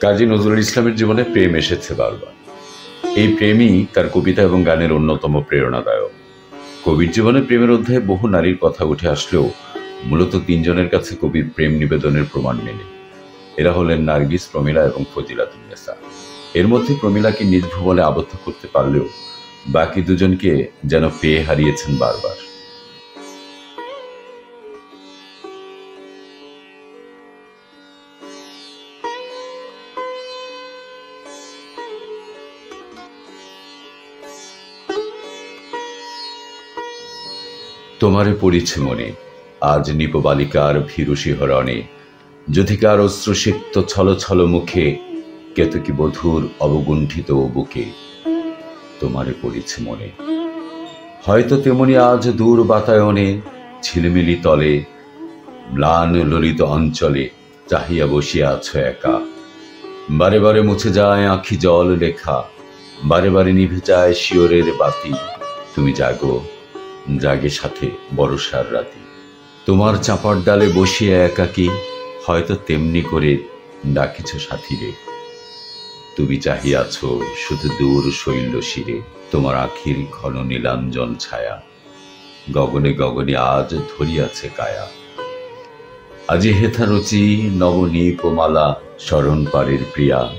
কাজী নজরুল ইসলামের জীবনে প্রেম এসেছে বারবার। এই প্রেমই তার কবিতা এবং গানের অন্যতম প্রেরণাদায়ক। কবির জীবনে প্রেমের অধ্যায়ে বহু নারীর কথা উঠে আসলেও মূলত তিনজনের কাছে কবির প্রেম নিবেদনের প্রমাণ মেলে। এরা হলেন নার্গিস, প্রমিলা এবং ফজিলাতুন্নেসা এর মধ্যে প্রমিলাকে নিজ ভুবনে আবদ্ধ করতে পারলেও বাকি দুজনকে যেন পেয়ে হারিয়েছেন বারবার। তোমারে পড়িছে মনে। আজ নিপবালিকার ভীরু শিহরণে, যুধিকার অশ্রুসিক্ত ছল ছল মুখে, কেতকী বধুর অবগুণ্ঠিত বুকে তোমারে পড়িছে মনে। হয়তো তেমনি আজ দূর বাতায়নে, ঝিলমিলি তলে, ম্লান ললিত অঞ্চলে চাহিয়া বসিয়া আছো একা। বারে বারে মুছে যায় আঁখি জল লেখা, বারে বারে নিভে যায় শিওরের বাতি। তুমি জাগো জাগে সাথে বরসার রাতি। তোমার চাপার ডালে বসিয়া একাকি, হয়তো তেমনি করে ডাকিছ সাথীরে। তুমি চাহিয়াছ শুধু দূর শৈল্য শিরে, তোমার আখির ঘন নীলাঞ্জন ছায়া। গগনে গগনে আজ ধরিয়াছে কায়া। আজি হেথা রচি নবনীপমালা স্মরণ পারের প্রিয়া।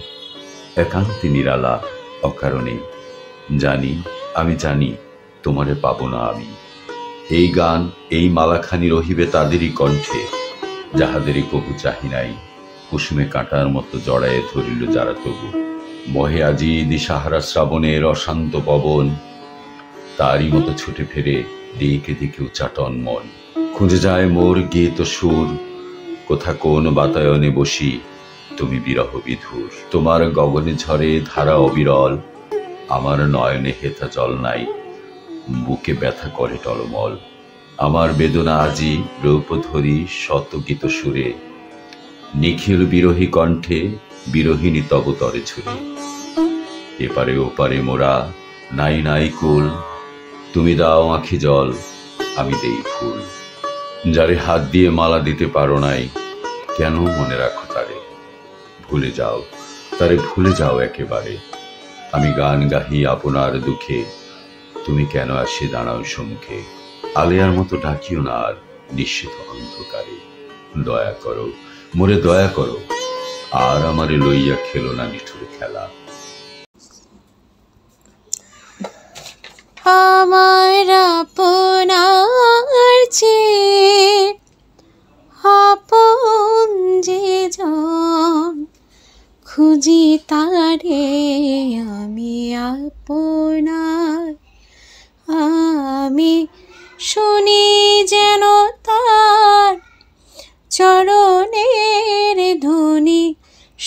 একান্তি নিরালা অকারণে। জানি, আমি জানি তোমারে পাব না আমি। এই গান, এই মালাখানি রহিবে তাদেরই কণ্ঠে, যাহাদেরই কবু চাহি নাই। কুসুমে কাঁটার মতো জড়ায়ে ধরিল যারা তবু। মহে আজি দিশাহারা শ্রাবণের অশান্ত পবন। তারই মতো ছুটে ফেরে দিকে দিকে উচাটন মন। খুঁজে যায় মোর গীত সুর, কোথা কোন বাতায়নে বসি, তুমি বিরহ বিধুর। তোমার গগনে ঝরে ধারা অবিরল, আমার নয়নে হেতা জল নাই। বুকে ব্যথা করে টলমল। আমার বেদনা আজি রৌপধরি শত গীত সুরে। নিখিল বিরোহী কণ্ঠে বিরোহিনী তবতরে ছুরে এপারে ওপারে মোরা, নাই নাই কুল। তুমি দাও আঁখি জল, আমি দেই ফুল। যারে হাত দিয়ে মালা দিতে পারো নাই, কেন মনে রাখো তারে? ভুলে যাও, তারে ভুলে যাও একেবারে। আমি গান গাহি আপনার দুঃখে তুমি কেন আসে দাঁড়াও সম্মুখে? আলেয়ার মতো ডাকিও না আর নিশ্চিত অন্ধকারে। দয়া করো, মোরে দয়া করো। আর আমারে লইয়া খেলো না নিঠুর খেলা। আমার আপনার চেয়ে আপন যে খুঁজি তারে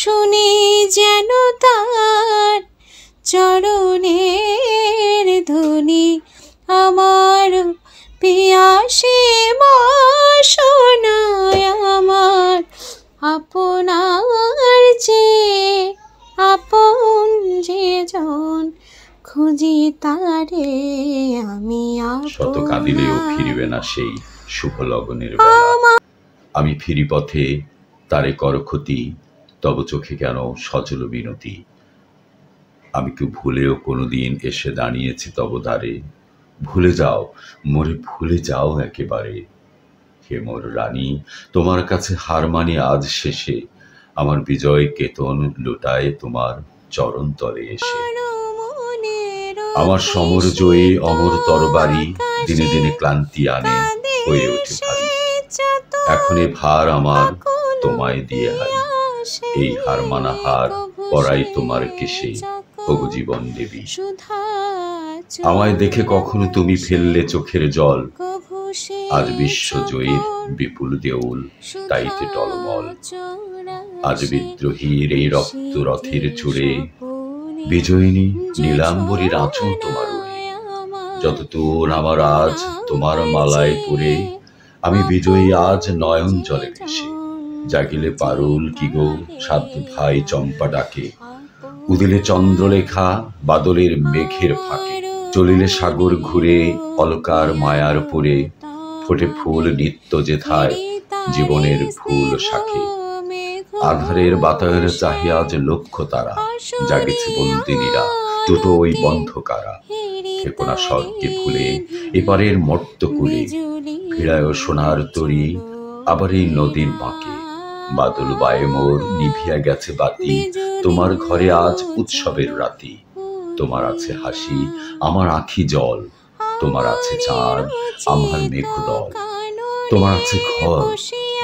শুনি যেন তার চরণের ধ্বনি আমার পিয়াসে শোনায় আমার আপনার যে আপন যে জন খুঁজি তারে আমি শত কাঁদিলেও। ফিরিবে না সেই শুভ লগনের আমি ফিরি পথে তারে কর ক্ষতি তব চোখে কেন সজল বিনতি? আমি কি ভুলেও কোনোদিন এসে দাঁড়িয়েছি তব দ্বারে? ভুলে যাও, মোরে ভুলে যাও একেবারে। হে মোর রানী, তোমার কাছে হার মানি আজ শেষে। আমার বিজয় কেতন লুটায় তোমার চরণ তলে এসে। আমার সমর জয়ী অমর তরবারি দিনে দিনে ক্লান্তি আনে, হয়ে ওঠে এখন এ ভার আমার তোমায় দিয়ে হারি। এই হার মানা হার পরাই তোমার কেশে ওগো জীবন দেবী। আমায় দেখে কখনো তুমি ফেললে চোখের জল। আজ বিশ্বজয়ীর বিপুল দেউল, তাইতে টলমল। আজ বিদ্রোহীর এই রক্ত রথের চূড়ে বিজয়িনী নীলাম্বরীর আঁচল তোমার যত দূর আমার আজ তোমার মালায় পড়ে, আমি বিজয়ী আজ নয়ন জলে ভেসে। জাগিলে পারুল কি গো? সাধ্য ভাই চম্পা ডাকে। উদিলে চন্দ্রলেখা, বাদলের মেঘের ফাঁকে। চলিলে সাগর ঘুরে, অলকার মায়ার পরে। ফোটে ফুল নিত্য যেথায়, জীবনের ফুল শাখে আধারের বাতায়ন চাহিয়া আজ লক্ষ্য তারা। জাগেছে বন্দিনীরা, দুটো ওই বন্ধ কারা ক্ষেপণা স্বর্গে ভুলে এপারের মর্ত কুলে। ভিড়ায় সোনার তরি আবার এই নদীর বাঁকে বাদল বায়ে মোর নিভিয়া গেছে বাতি। তোমার ঘরে আজ উৎসবের রাতি। তোমার আছে হাসি, আমার আখি জল। তোমার আছে চাঁদ, আমার মেঘদল তোমার আছে ঘর,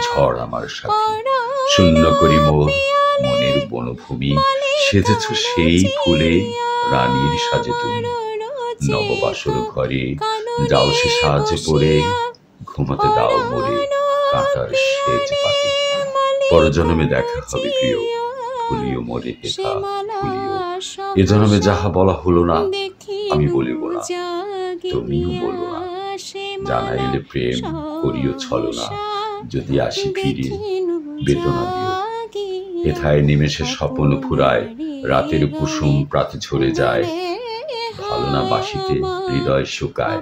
ঝড় আমার সাথে। শূন্য করি মোর মনের বনভূমি। সেজেছ সেই ফুলে রানীর সাজে তুমি। নববাসর ঘরে যাও সে সাজ পরে ঘুমাতে দাও মোরে কাঁটার সেজ পাতি। পরজন্মে দেখা হবে প্রিয়। হেথা ফুলিও এ জন্মে যাহা বলা হলো না, আমি বলিব না। তুমিও বলো না। জানাইলে প্রেম করিও ছলো না। যদি আসি ফিরে বেদনা দিও। হেথায় নিমেষে স্বপন ফুরায়, রাতের কুসুম প্রাতে ঝরে যায়। ভালো না বাসিতে হৃদয় শুকায়।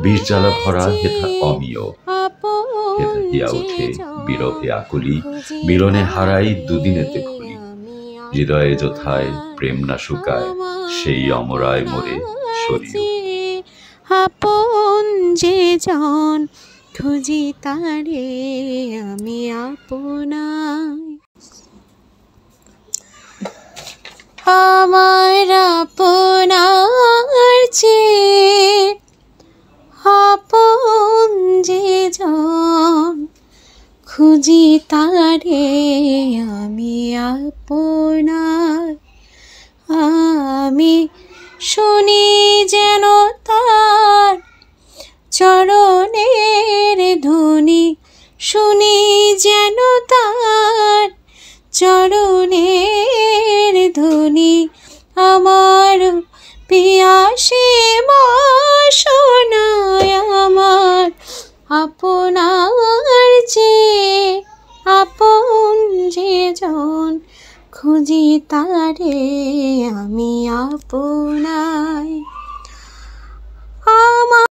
বিষ জ্বালা ভরা হেথা অমিয়। হেথা হিয়া উঠে বিরহে আকুলি মিলনে হারাই দুদিনেতে ভুলি হৃদয়ে যথায় প্রেম না শুকায় সেই অমরায় মোরে আপন যে জন খুঁজি তারে আমি আপনায় আমার আপনার চেয়ে খুঁজি তারে আমি আপনার। আমি শুনি যেন তার চরণের ধ্বনি। শুনি যেন তার চরণের ধ্বনি। আমার পিয়াসে মন